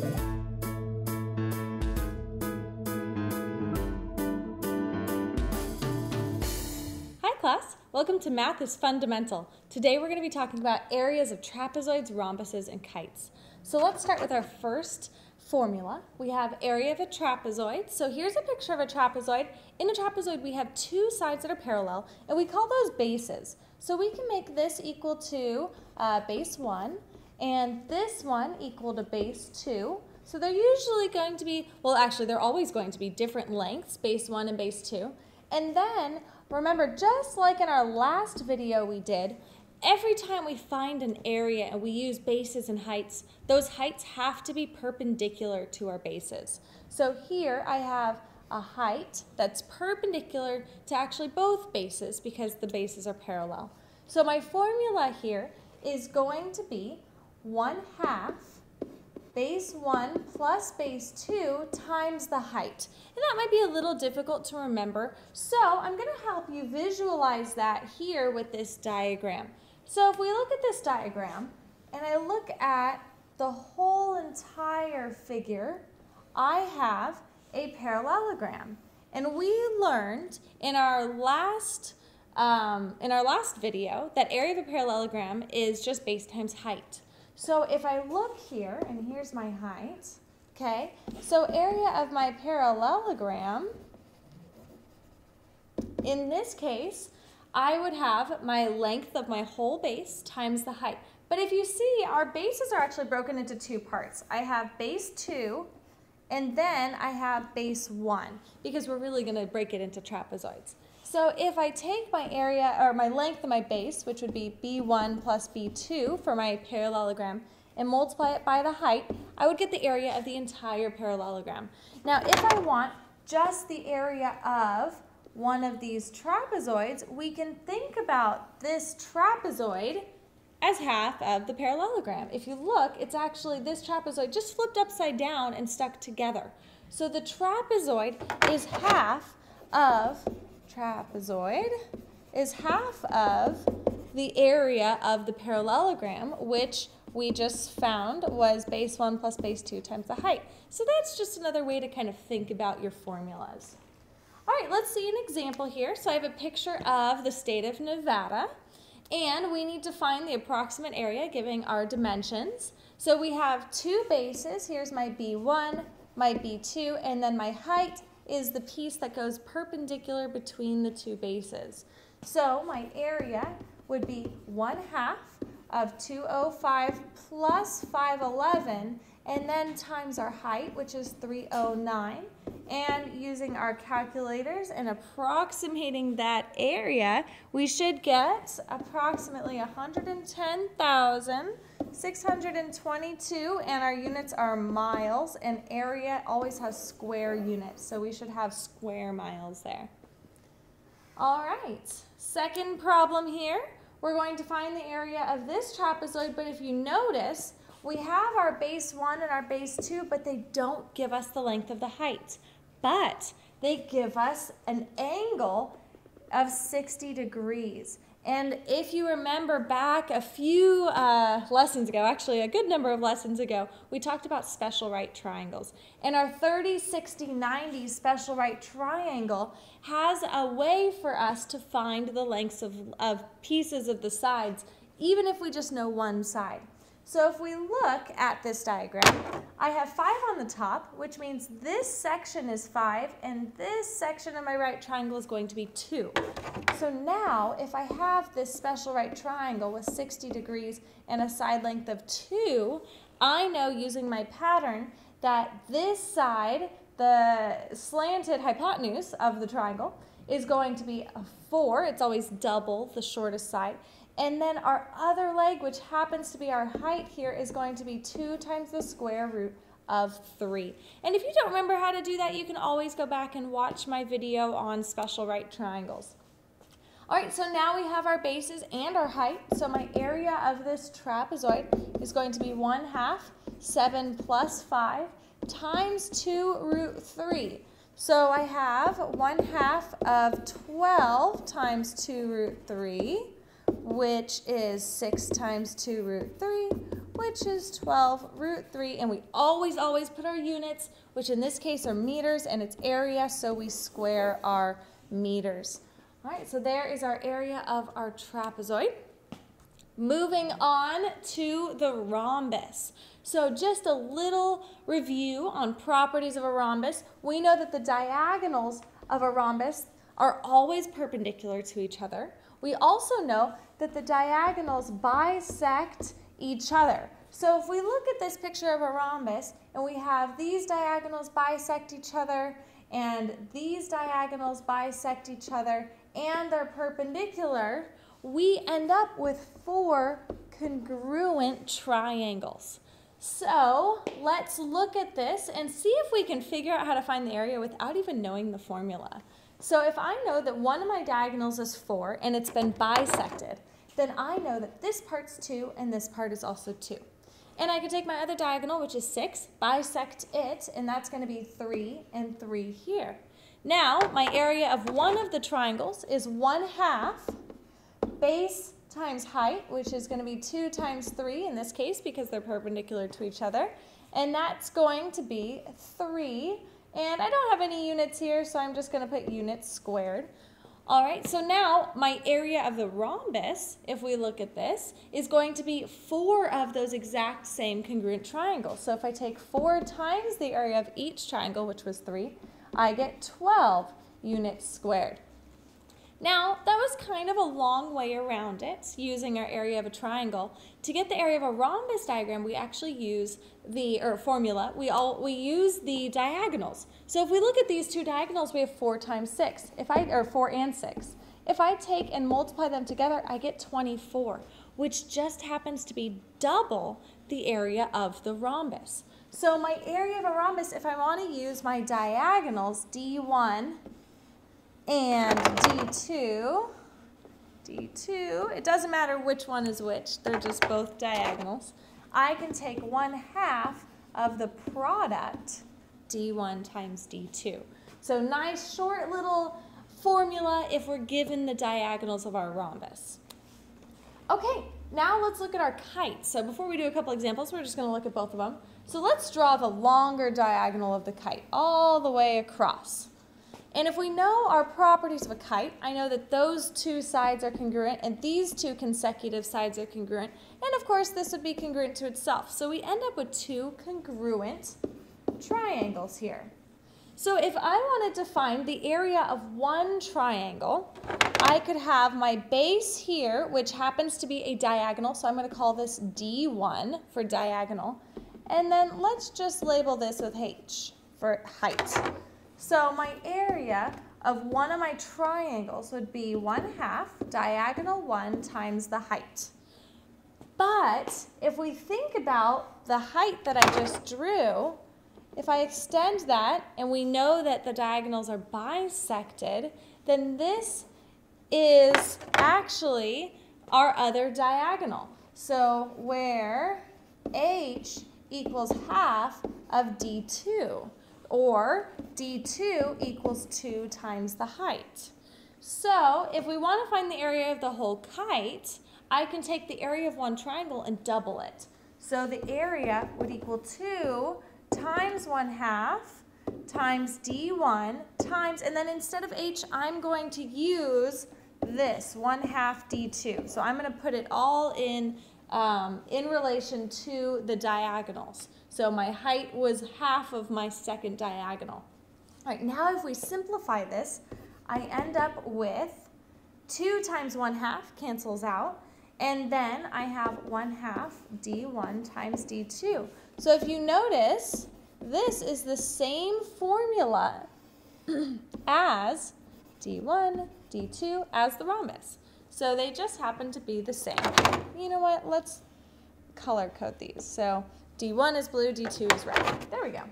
Hi class, welcome to Math is Fundamental. Today we're going to be talking about areas of trapezoids, rhombuses, and kites. So let's start with our first formula. We have area of a trapezoid. So here's a picture of a trapezoid. In a trapezoid we have two sides that are parallel and we call those bases. So we can make this equal to uh, base 1 and this one equal to base 2. So they're usually going to be, well actually they're always going to be different lengths, base 1 and base 2. And then remember, just like in our last video we did, every time we find an area and we use bases and heights, those heights have to be perpendicular to our bases. So here I have a height that's perpendicular to actually both bases because the bases are parallel. So my formula here is going to be 1 half base 1 plus base 2 times the height. And that might be a little difficult to remember, so I'm going to help you visualize that here with this diagram. So if we look at this diagram, and I look at the whole entire figure, I have a parallelogram. And we learned in our last um, in our last video that area of a parallelogram is just base times height. So if I look here, and here's my height, okay? So area of my parallelogram, in this case, I would have my length of my whole base times the height. But if you see, our bases are actually broken into two parts. I have base 2, and then I have base 1, because we're really going to break it into trapezoids. So if I take my area, or my length of my base, which would be b1 plus b2 for my parallelogram, and multiply it by the height, I would get the area of the entire parallelogram. Now, if I want just the area of one of these trapezoids, we can think about this trapezoid as half of the parallelogram. If you look, it's actually this trapezoid just flipped upside down and stuck together. So the trapezoid is half of trapezoid is half of the area of the parallelogram, which we just found was base 1 plus base 2 times the height. So that's just another way to kind of think about your formulas. All right, let's see an example here. So I have a picture of the state of Nevada, and we need to find the approximate area giving our dimensions. So we have two bases. Here's my B1, my B2, and then my height is the piece that goes perpendicular between the two bases. So my area would be 1 half of 205 plus 511 and then times our height, which is 309. And using our calculators and approximating that area, we should get approximately 110,000 622 and our units are miles and area always has square units so we should have square miles there. All right, second problem here. We're going to find the area of this trapezoid but if you notice we have our base 1 and our base 2 but they don't give us the length of the height but they give us an angle of 60 degrees. And if you remember back a few uh, lessons ago, actually a good number of lessons ago, we talked about special right triangles. And our 30, 60, 90 special right triangle has a way for us to find the lengths of, of pieces of the sides, even if we just know one side. So if we look at this diagram, I have 5 on the top, which means this section is 5, and this section of my right triangle is going to be 2. So now, if I have this special right triangle with 60 degrees and a side length of 2, I know using my pattern that this side, the slanted hypotenuse of the triangle, is going to be a 4. It's always double the shortest side. And then our other leg, which happens to be our height here, is going to be 2 times the square root of 3. And if you don't remember how to do that, you can always go back and watch my video on special right triangles. All right, so now we have our bases and our height. So my area of this trapezoid is going to be 1 half 7 plus 5 times 2 root 3. So I have 1 half of 12 times 2 root 3 which is 6 times 2 root 3, which is 12 root 3. And we always, always put our units, which in this case are meters, and it's area, so we square our meters. All right, so there is our area of our trapezoid. Moving on to the rhombus. So just a little review on properties of a rhombus. We know that the diagonals of a rhombus are always perpendicular to each other. We also know that the diagonals bisect each other. So if we look at this picture of a rhombus and we have these diagonals bisect each other and these diagonals bisect each other and they're perpendicular, we end up with four congruent triangles. So let's look at this and see if we can figure out how to find the area without even knowing the formula. So if I know that one of my diagonals is 4 and it's been bisected, then I know that this part's 2 and this part is also 2. And I can take my other diagonal, which is 6, bisect it, and that's going to be 3 and 3 here. Now, my area of one of the triangles is 1 half base times height, which is going to be 2 times 3 in this case because they're perpendicular to each other. And that's going to be 3 and I don't have any units here, so I'm just going to put units squared. All right, so now my area of the rhombus, if we look at this, is going to be four of those exact same congruent triangles. So if I take four times the area of each triangle, which was three, I get 12 units squared. Now, that was kind of a long way around it, using our area of a triangle. To get the area of a rhombus diagram, we actually use the, or formula, we, all, we use the diagonals. So if we look at these two diagonals, we have 4 times 6, if I, or 4 and 6. If I take and multiply them together, I get 24, which just happens to be double the area of the rhombus. So my area of a rhombus, if I want to use my diagonals, D1 and D2, D2, it doesn't matter which one is which, they're just both diagonals. I can take one half of the product, D1 times D2. So nice short little formula if we're given the diagonals of our rhombus. Okay, now let's look at our kite. So before we do a couple examples, we're just going to look at both of them. So let's draw the longer diagonal of the kite all the way across. And if we know our properties of a kite, I know that those two sides are congruent and these two consecutive sides are congruent. And of course, this would be congruent to itself. So we end up with two congruent triangles here. So if I wanted to find the area of one triangle, I could have my base here, which happens to be a diagonal. So I'm going to call this D1 for diagonal. And then let's just label this with H for height. So my area of one of my triangles would be 1 half diagonal 1 times the height. But if we think about the height that I just drew, if I extend that and we know that the diagonals are bisected, then this is actually our other diagonal. So where h equals half of d2 or d2 equals 2 times the height. So if we want to find the area of the whole kite, I can take the area of one triangle and double it. So the area would equal 2 times 1 half times d1 times, and then instead of h, I'm going to use this, 1 half d2. So I'm going to put it all in, um, in relation to the diagonals. So my height was half of my second diagonal. All right, now if we simplify this, I end up with 2 times 1 half cancels out, and then I have 1 half d1 times d2. So if you notice, this is the same formula as d1, d2, as the rhombus. So they just happen to be the same. You know what? Let's color code these. So D1 is blue, D2 is red. There we go.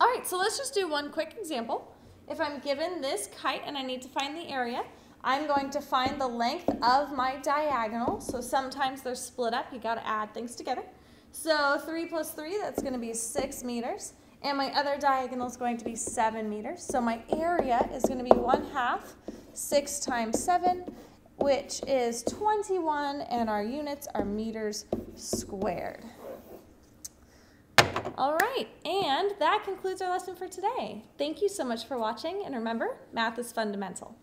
All right, so let's just do one quick example. If I'm given this kite and I need to find the area, I'm going to find the length of my diagonal. So sometimes they're split up. You got to add things together. So 3 plus 3, that's going to be 6 meters. And my other diagonal is going to be 7 meters. So my area is going to be 1 half 6 times 7, which is 21, and our units are meters squared. All right, and that concludes our lesson for today. Thank you so much for watching, and remember, math is fundamental.